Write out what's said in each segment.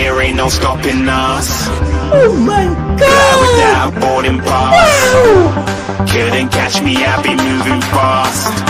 there ain't no stopping us. Oh my god! Without boarding pass. Wow. Couldn't catch me, I be moving fast.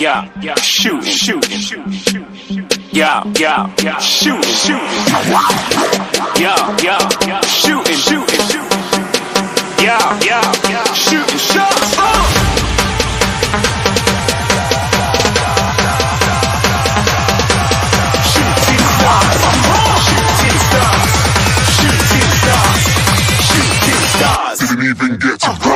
yeah, yeah, shoot, shoot, shoot, shoot, yeah, yeah, yeah, shoot, shoot, yeah, yeah, yeah, shoot, shoot, shoot, yeah, yeah, yeah, shoot, shoot, up. Didn't even get to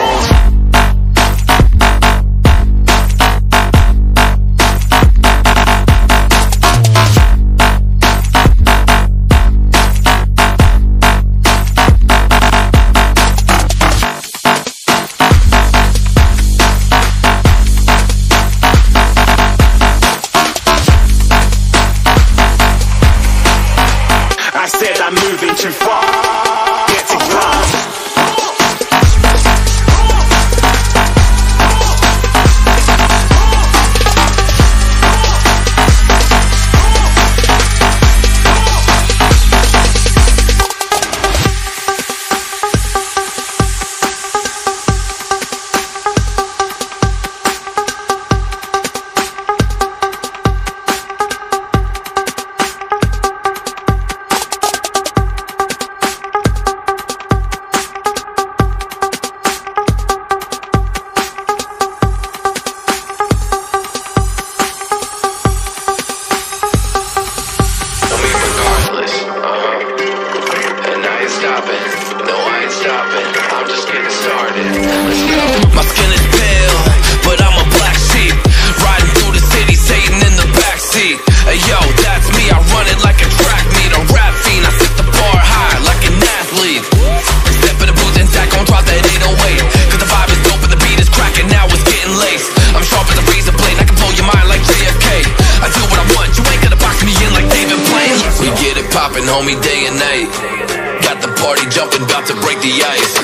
to break the ice.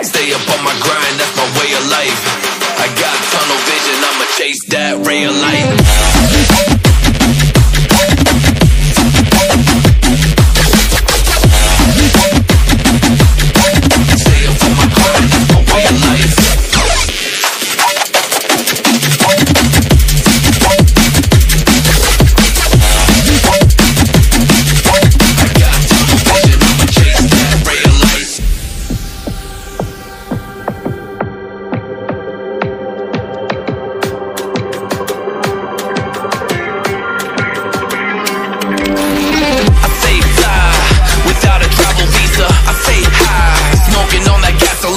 Stay up on my grind, that's my way of life. I got tunnel vision, I'ma chase that ray of light.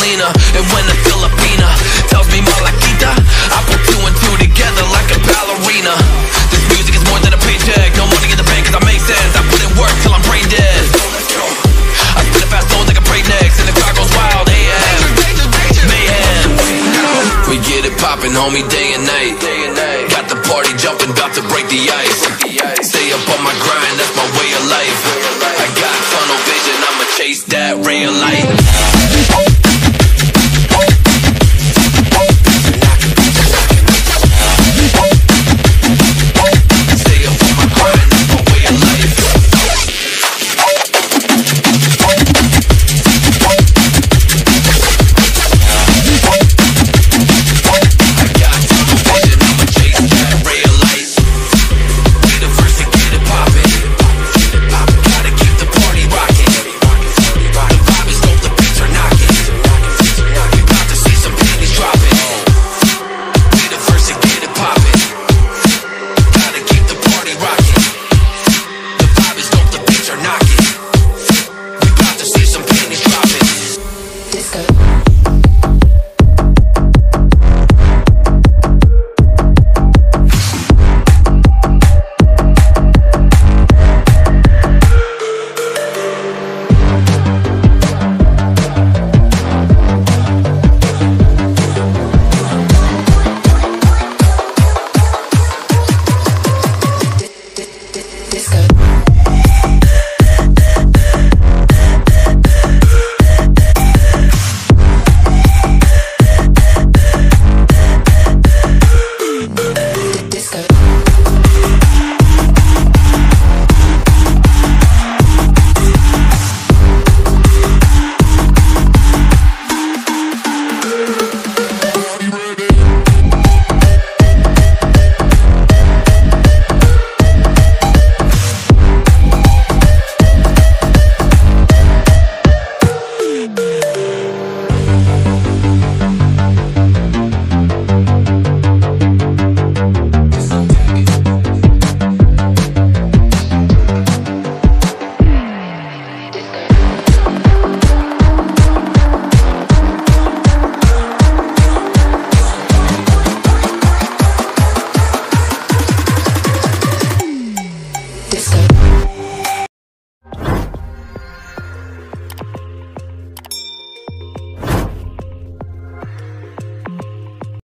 Selena And when a Filipina tells me Malakita, I put two and two together like a ballerina. This music is more than a paycheck. No money in the bank cause I make sense. I put in work till I'm brain dead. I spit it fast, like a break next And the car goes wild, AM Mayhem. We get it poppin', homie, day and night. Got the party jumpin', bout to break the ice. Stay up on my grind, that's my way of life. I got tunnel vision, I'ma chase that real light.